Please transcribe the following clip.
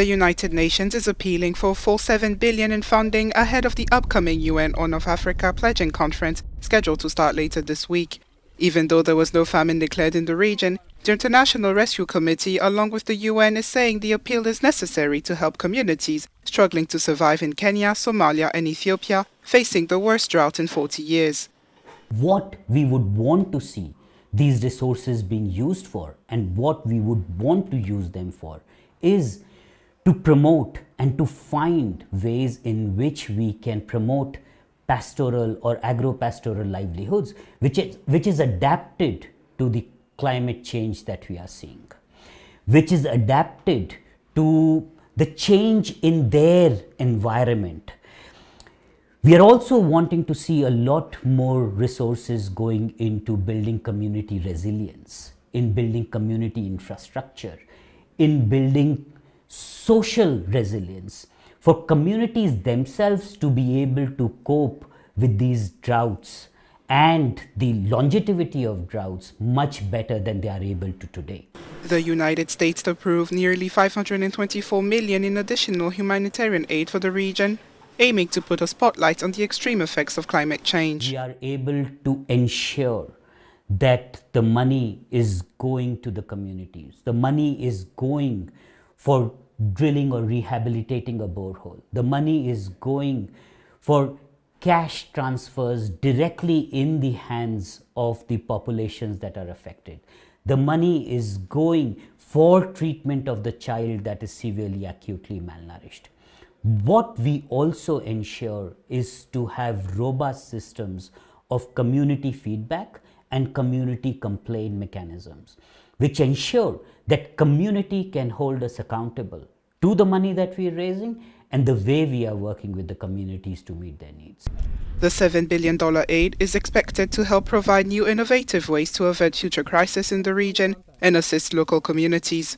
The United Nations is appealing for full 7 billion in funding ahead of the upcoming UN Horn of Africa pledging conference scheduled to start later this week. Even though there was no famine declared in the region, the International Rescue Committee along with the UN is saying the appeal is necessary to help communities struggling to survive in Kenya, Somalia and Ethiopia facing the worst drought in 40 years. What we would want to see these resources being used for and what we would want to use them for is to promote and to find ways in which we can promote pastoral or agro-pastoral livelihoods which is, which is adapted to the climate change that we are seeing which is adapted to the change in their environment. We are also wanting to see a lot more resources going into building community resilience, in building community infrastructure, in building social resilience for communities themselves to be able to cope with these droughts and the longevity of droughts much better than they are able to today. The United States approved nearly 524 million in additional humanitarian aid for the region aiming to put a spotlight on the extreme effects of climate change. We are able to ensure that the money is going to the communities. The money is going for drilling or rehabilitating a borehole. The money is going for cash transfers directly in the hands of the populations that are affected. The money is going for treatment of the child that is severely acutely malnourished. What we also ensure is to have robust systems of community feedback and community complaint mechanisms, which ensure that community can hold us accountable to the money that we are raising and the way we are working with the communities to meet their needs. The $7 billion aid is expected to help provide new innovative ways to avert future crises in the region and assist local communities.